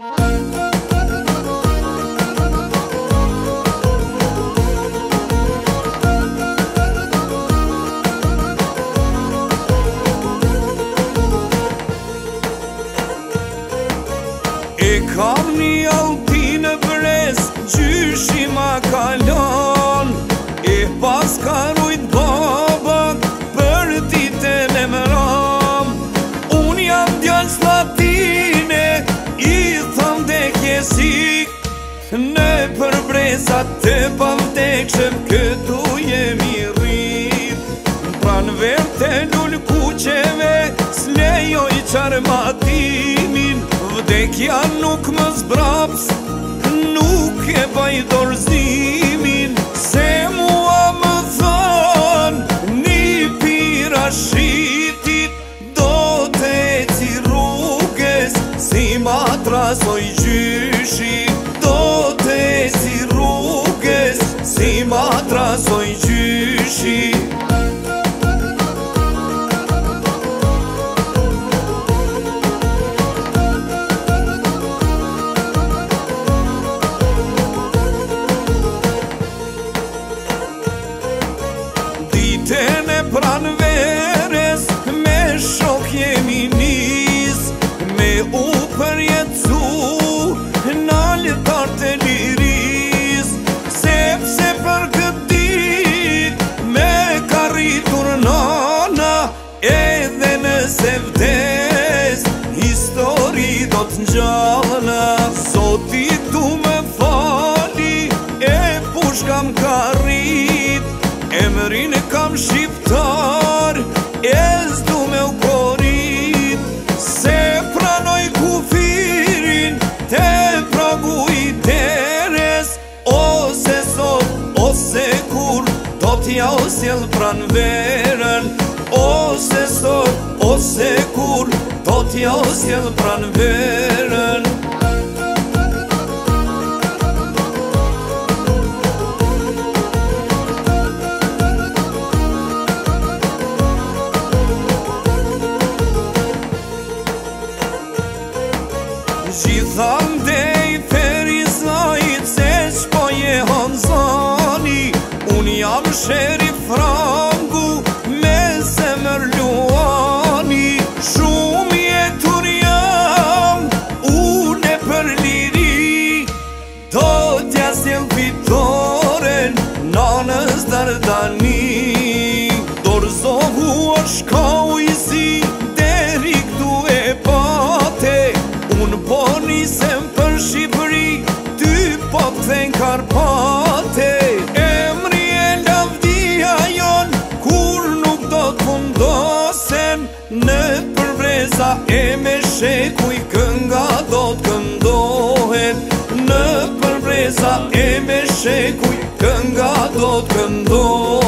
E kam një altinë brezë, qyshi ma kalim Në për të pavdekshem, Këtu jemi rrit Pran ver të lull kuqeve Slejoj qarmatimin Vdekja nuk më zbraps Nuk e baj dorzimin Se mua më thon Një pira shqitit Do të eci rrugës Si matra oj gjyshit Ti ma trazoj gjyshi Dite ne pranë Sot i du me fali, e push kam karit E mërin e kam shqiptar, e zdu me u korit Se pranoj kufirin, te pragu i teres Ose sot, ose kur, do t'ja osjel pran verën Ose sot, ose kur Do t'ja ose dhë pranë verën Gjitham dhe i feri Se shpoje po je hanë Unë jam sheshë shkau i zi Deri këtu e pate Unë po nisem për Shqipëri Ty po pëthen karpate Emri e lavdia jon Kur nuk do të fundosen Në përbreza e me sheku i kënga do të këndohen Në përbreza e me sheku i kënga do të këndohen